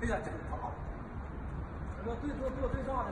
哎呀，真好！什么最坐做最上的。